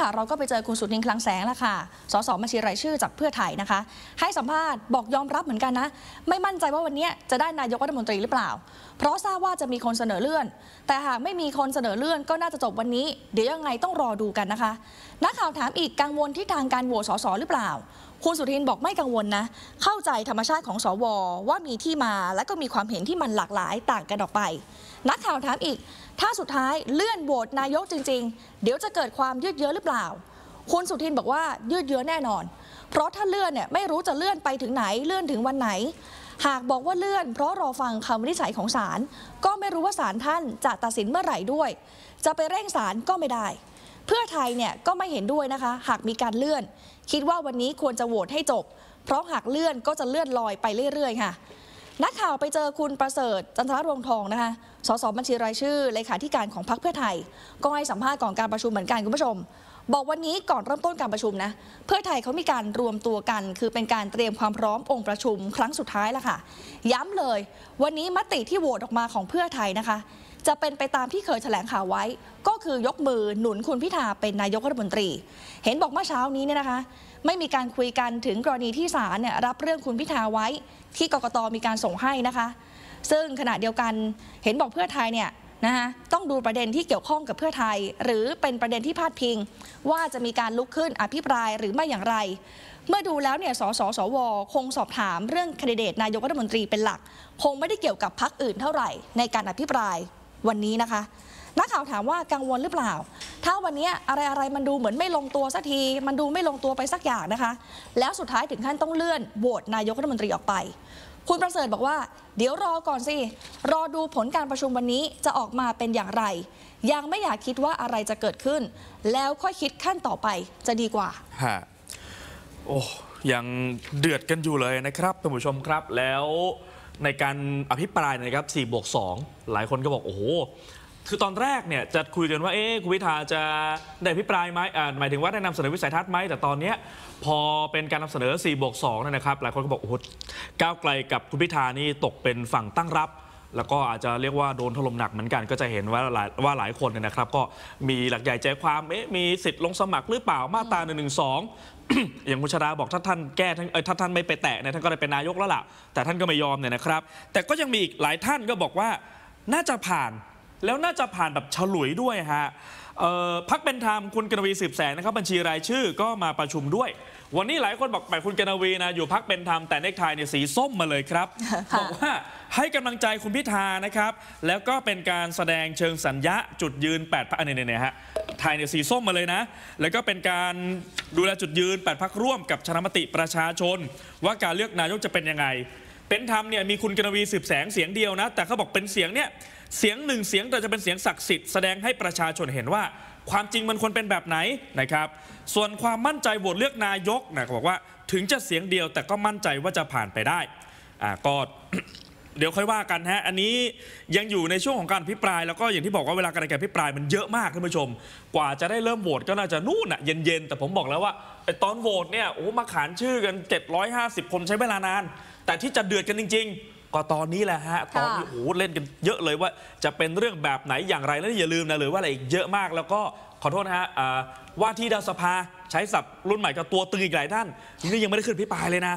ค่ะ เราก็ไปเจอคุณสุทินคลังแสงแล้วค่ะ สสบัญชีรายชื่อจากเพื่อไทยนะคะ ให้สัมภาษณ์บอกยอมรับเหมือนกันนะ ไม่มั่นใจว่าวันนี้จะได้นายกรัฐมนตรีหรือเปล่า เพราะทราบว่าจะมีคนเสนอเลื่อน แต่หากไม่มีคนเสนอเลื่อนก็น่าจะจบวันนี้ เดี๋ยวยังไงต้องรอดูกันนะคะ นักข่าวถามอีกกังวลที่ทางการโหวตสสหรือเปล่า คุณสุทินบอกไม่กังวลนะ เข้าใจธรรมชาติของสว ว่ามีที่มาและก็มีความเห็นที่มันหลากหลายต่างกันออกไป นักข่าวถามอีก ถ้าสุดท้ายเลื่อนโหวตนายกจริง ๆ เดี๋ยวจะเกิดความยืดเยื้อหรือเปล่า คุณสุทินบอกว่ายืดเยื้อแน่นอน เพราะถ้าเลื่อนเนี่ยไม่รู้จะเลื่อนไปถึงไหนเลื่อนถึงวันไหน หากบอกว่าเลื่อน เพราะรอฟังคำวินิจฉัยของศาลก็ไม่รู้ว่าศาลท่านจะตัดสินเมื่อไหร่ด้วย จะไปเร่งศาลก็ไม่ได้ เพื่อไทยเนี่ยก็ไม่เห็นด้วยนะคะ หากมีการเลื่อน คิดว่าวันนี้ควรจะโหวตให้จบ เพราะหากเลื่อนก็จะเลื่อนลอยไปเรื่อยๆ ค่ะนักข่าวไปเจอคุณประเสริฐจันทรรวงทองนะคะ สสบัญชีรายชื่อเลขาธิการของพรรคเพื่อไทย ก็ให้สัมภาษณ์ก่อนการประชุมเหมือนกันคุณผู้ชม บอกวันนี้ก่อนเริ่มต้นการประชุมนะ เพื่อไทยเขามีการรวมตัวกัน คือเป็นการเตรียมความพร้อมองค์ประชุมครั้งสุดท้ายแล้วค่ะ ย้ำเลย วันนี้มติที่โหวตออกมาของเพื่อไทยนะคะ จะเป็นไปตามที่เคยแถลงข่าวไว้ ก็คือยกมือหนุนคุณพิธาเป็นนายกรัฐมนตรี เห็นบอกเมื่อเช้านี้เนี่ยนะคะ ไม่มีการคุยกันถึงกรณีที่ศาลเนี่ยรับเรื่องคุณพิธาไว้ ที่กกตมีการส่งให้นะคะ ซึ่งขณะเดียวกันเห็นบอกเพื่อไทยเนี่ยนะคะต้องดูประเด็นที่เกี่ยวข้องกับเพื่อไทย หรือเป็นประเด็นที่พาดพิง ว่าจะมีการลุกขึ้นอภิปรายหรือไม่อย่างไร เมื่อดูแล้วเนี่ยสสสว คงสอบถามเรื่องคนดิเดตนายกรัฐมนตรีเป็นหลัก คงไม่ได้เกี่ยวกับพักอื่นเท่าไหร่ในการอภิปราย วันนี้นะคะ นักข่าวถามว่ากังวลหรือเปล่า ถ้าวันนี้อะไรอะไรมันดูเหมือนไม่ลงตัวสักที มันดูไม่ลงตัวไปสักอย่างนะคะ แล้วสุดท้ายถึงขั้นต้องเลื่อนโหวตนายกรัฐมนตรีออกไป คุณประเสริฐบอกว่า เดี๋ยวรอก่อนสิ รอดูผลการประชุมวันนี้จะออกมาเป็นอย่างไร ยังไม่อยากคิดว่าอะไรจะเกิดขึ้น แล้วค่อยคิดขั้นต่อไปจะดีกว่าฮะโอ้ยังเดือดกันอยู่เลยนะครับท่านผู้ชมครับแล้ว ในการอภิปรายนะครับ4บวก2หลายคนก็บอกโอ้โหคือตอนแรกเนี่ยจะคุยกันว่าเอ๊ะคุณพิธาจะได้อภิปรายไหมอ่าหมายถึงว่าได้นำเสนอวิสัยทัศน์ไหมแต่ตอนนี้พอเป็นการนำเสนอ4บวก2นะครับ หลายคนก็บอกโอ้โหก้าวไกลกับคุณพิธานี่ตกเป็นฝั่งตั้งรับ แล้วก็อาจจะเรียกว่าโดนถล่มหนักเหมือนกัน ก็จะเห็นว่าหลายว่าหลายคนเนี่ยนะครับ ก็มีหลักใหญ่ใจความเอ๊ะมีสิทธิ์ลงสมัครหรือเปล่ามาตรา1นึอย่างคุณชาดาบอกถ้าท่านแก้ทั้งเอยถ้าท่านไม่ไปแตะเนี่ยท่านก็ได้เป็นนายกแล้วล่ะแต่ท่านก็ไม่ยอมเนี่ยนะครับ แต่ก็ยังมีอีกหลายท่านก็บอกว่าน่าจะผ่านแล้วน่าจะผ่านแบบฉลุยด้วยฮะพักเป็นธรรมคุณกนวีสืบแสงนะครับบัญชีรายชื่อก็มาประชุมด้วย วันนี้หลายคนบอกไปคุณกนวีนะอยู่พักเป็นธรรมแต่เนกไทเนี่ยสีส้มมาเลยครับค่ะบอกว่าให้กำลังใจคุณพิธานะครับ แล้วก็เป็นการแสดงเชิงสัญญาจุดยืน8พักอันนี้เนี่ยฮะไทยเนี่ยสีส้มมาเลยนะ แล้วก็เป็นการดูแลจุดยืน8พักร่วมกับชนมติประชาชน ว่าการเลือกนายกจะเป็นยังไง เป็นธรรมเนี่ยมีคุณกนวีสืบแสงเสียงเดียวนะ แต่เขาบอกเป็นเสียงเนี่ยเสียงหนึ่งเสียงแต่จะเป็นเสียงศักดิ์สิทธิ์แสดงให้ประชาชนเห็นว่า ความจริงมันควรเป็นแบบไหนนะครับ ส่วนความมั่นใจโหวตเลือกนายกนะเขาบอกว่าถึงจะเสียงเดียวแต่ก็มั่นใจว่าจะผ่านไปได้อ่าก็เดี๋ยวค่อยว่ากันฮะ อันนี้ยังอยู่ในช่วงของการพิปราย แล้วก็อย่างที่บอกว่าเวลาการพิปรายมันเยอะมากท่านผู้ชม กว่าจะได้เริ่มโหวตก็น่าจะนู่นอะเย็นๆ แต่ผมบอกแล้วว่าไอตอนโหวตเนี่ยโอ้มาขานชื่อกัน 750 คนใช้เวลานาน แต่ที่จะเดือดกันจริง ๆ ก็ตอนนี้แหละฮะตอนนี้ค่ะโอ้โหเล่นกันเยอะเลยว่าจะเป็นเรื่องแบบไหนอย่างไรแล้วอย่าลืมนะเลยว่าอะไรอีกเยอะมากแล้วก็ขอโทษนะฮะอ่าว่าที่ดาวสภาใช้ศัพท์รุ่นใหม่กับตัวตึงอีกหลายท่านนี่ยังไม่ได้ขึ้นพิปรายเลยนะ